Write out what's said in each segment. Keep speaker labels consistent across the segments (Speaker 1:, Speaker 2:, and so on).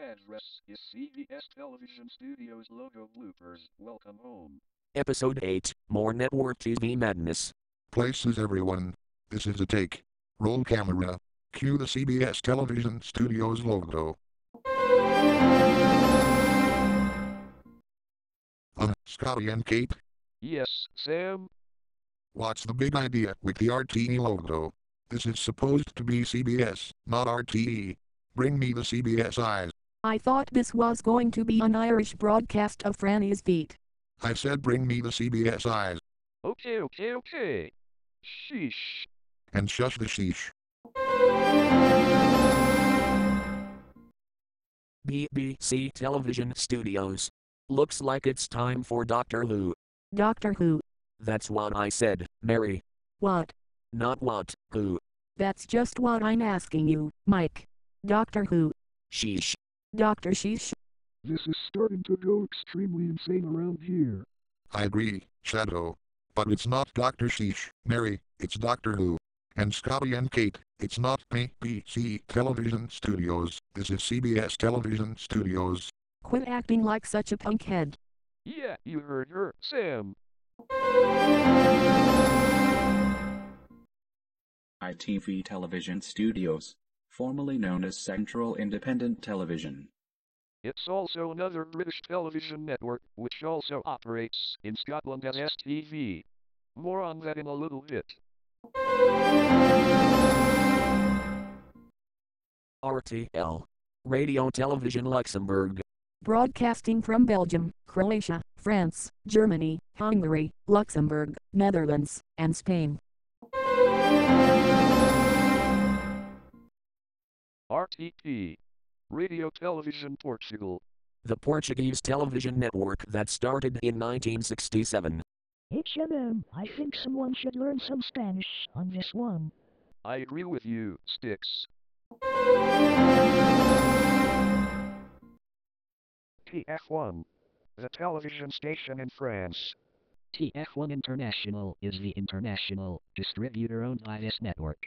Speaker 1: address is CBS Television Studios logo bloopers. Welcome home.
Speaker 2: Episode 8 More Network TV Madness.
Speaker 3: Places everyone. This is a take. Roll camera. Cue the CBS Television Studios logo. Uh, Scotty and Kate,
Speaker 1: Yes, Sam?
Speaker 3: what's the big idea with the RTE logo? This is supposed to be CBS, not RTE. Bring me the CBS eyes.
Speaker 4: I thought this was going to be an Irish broadcast of Franny's feet.
Speaker 3: I said bring me the CBS eyes.
Speaker 1: Okay, okay, okay. Sheesh.
Speaker 3: And shush the sheesh.
Speaker 2: BBC Television Studios. Looks like it's time for Doctor Who.
Speaker 4: Doctor Who.
Speaker 2: That's what I said, Mary.
Speaker 4: What?
Speaker 2: Not what, who.
Speaker 4: That's just what I'm asking you, Mike. Doctor Who.
Speaker 2: Sheesh.
Speaker 4: Doctor Sheesh.
Speaker 1: This is starting to go extremely insane around here.
Speaker 3: I agree, Shadow. But it's not Dr. Sheesh, Mary, it's Doctor Who. And Scotty and Kate, it's not BBC Television Studios, this is CBS Television Studios.
Speaker 4: Quit acting like such a punkhead.
Speaker 1: Yeah, you heard her, Sam.
Speaker 5: ITV Television Studios, formerly known as Central Independent Television.
Speaker 1: It's also another British television network, which also operates in Scotland as STV. More on that in a little bit.
Speaker 2: RTL. Radio Television Luxembourg.
Speaker 4: Broadcasting from Belgium, Croatia, France, Germany, Hungary, Luxembourg, Netherlands, and Spain.
Speaker 1: RTP. Radio Television Portugal.
Speaker 2: The Portuguese television network that started in 1967.
Speaker 6: H&M, I think someone should learn some Spanish on this one.
Speaker 1: I agree with you, Sticks. TF1. The television station in France.
Speaker 7: TF1 International is the international distributor owned by this network.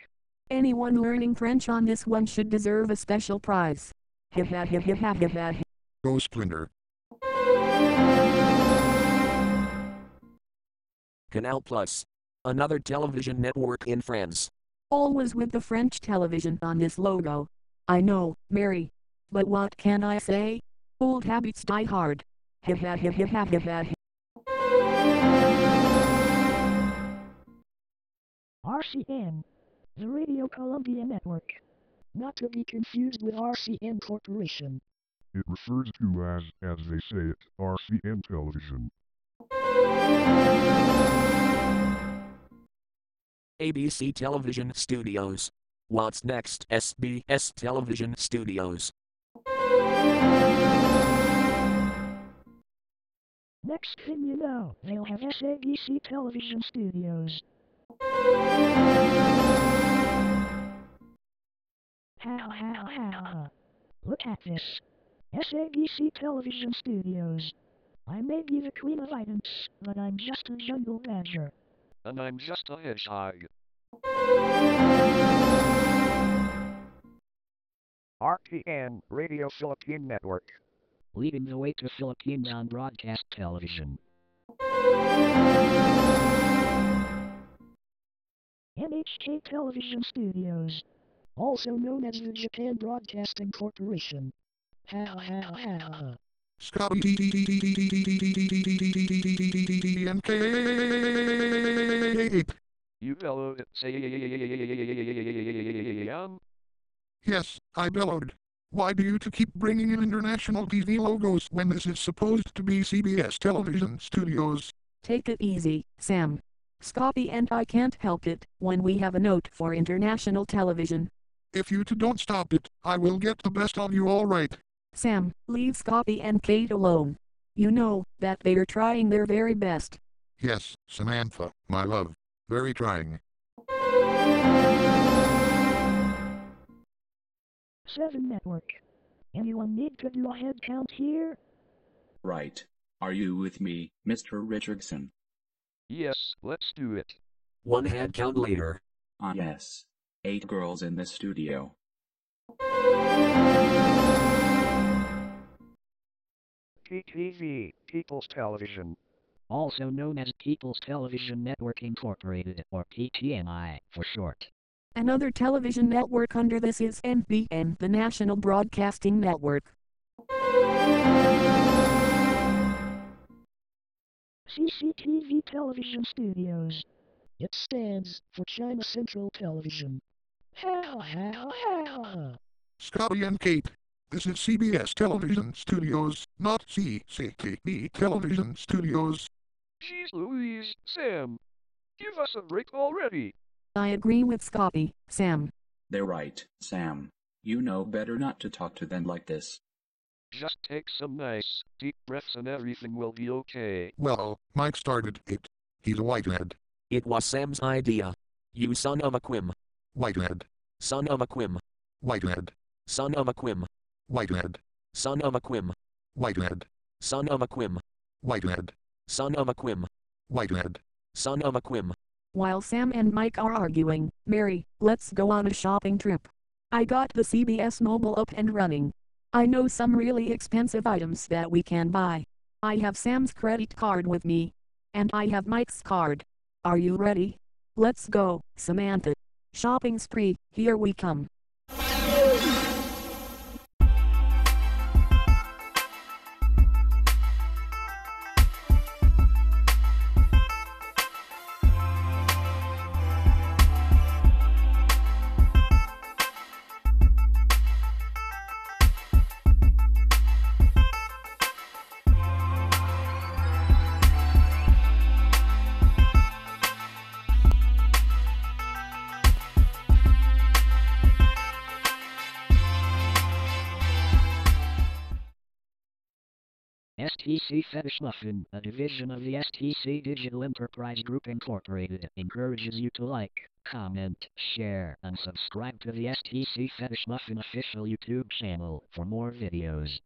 Speaker 4: Anyone learning French on this one should deserve a special prize.
Speaker 3: Go Splinter.
Speaker 2: Canal Plus. Another television network in France.
Speaker 4: Always with the French television on this logo. I know, Mary. But what can I say? Old habits die hard.
Speaker 6: RCN, the Radio Columbia Network. Not to be confused with RCN Corporation.
Speaker 1: It refers to as, as they say it, RCN television.
Speaker 2: ABC Television Studios. What's next? SBS Television Studios.
Speaker 6: Next thing you know, they'll have SABC Television Studios. Ha ha ha ha ha. Look at this. SABC Television Studios. I may be the queen of items, but I'm just a jungle badger.
Speaker 1: And I'm just a hedgehog. RPN Radio Philippine Network.
Speaker 7: Leading the way to Philippines on broadcast television.
Speaker 6: NHK Television Studios. Also known as the Japan Broadcasting Corporation. Ha ha ha ha ha.
Speaker 3: Scotty and Kate.
Speaker 1: You bellowed it, Sam.
Speaker 3: Yes, I bellowed. Why do you two keep bringing in international TV logos when this is supposed to be CBS Television Studios?
Speaker 4: Take it easy, Sam. Scotty and I can't help it when we have a note for international television.
Speaker 3: If you two don't stop it, I will get the best of you all right.
Speaker 4: Sam, leave Scotty and Kate alone. You know that they're trying their very best.
Speaker 3: Yes, Samantha, my love. Very trying.
Speaker 6: Seven Network. Anyone need to do a head count here?
Speaker 5: Right. Are you with me, Mr. Richardson?
Speaker 1: Yes, let's do it.
Speaker 2: One head count later.
Speaker 5: Ah, yes. Eight girls in the studio.
Speaker 1: PTV, People's Television.
Speaker 7: Also known as People's Television Network Incorporated, or PTNI for short.
Speaker 4: Another television network under this is NBN, the National Broadcasting Network.
Speaker 6: CCTV Television Studios. It stands for China Central Television.
Speaker 3: Scotty and Kate. This is CBS Television Studios, not CCTV Television Studios.
Speaker 1: Jeez Louise, Sam. Give us a break already.
Speaker 4: I agree with Scotty, Sam.
Speaker 5: They're right, Sam. You know better not to talk to them like this.
Speaker 1: Just take some nice, deep breaths and everything will be okay.
Speaker 3: Well, Mike started it. He's a whitehead.
Speaker 2: It was Sam's idea. You son of a quim.
Speaker 3: Whitehead.
Speaker 2: Son of a quim.
Speaker 3: Whitehead.
Speaker 2: Son of a quim.
Speaker 3: Whitehead.
Speaker 2: Son of a quim.
Speaker 3: Whitehead.
Speaker 2: Son of a quim.
Speaker 3: Whitehead.
Speaker 2: Son of a quim.
Speaker 3: Whitehead.
Speaker 2: Son of a quim.
Speaker 4: While Sam and Mike are arguing, Mary, let's go on a shopping trip. I got the CBS mobile up and running. I know some really expensive items that we can buy. I have Sam's credit card with me. And I have Mike's card. Are you ready? Let's go, Samantha. Shopping spree, here we come.
Speaker 7: STC Fetish Muffin, a division of the STC Digital Enterprise Group Incorporated, encourages you to like, comment, share, and subscribe to the STC Fetish Muffin official YouTube channel for more videos.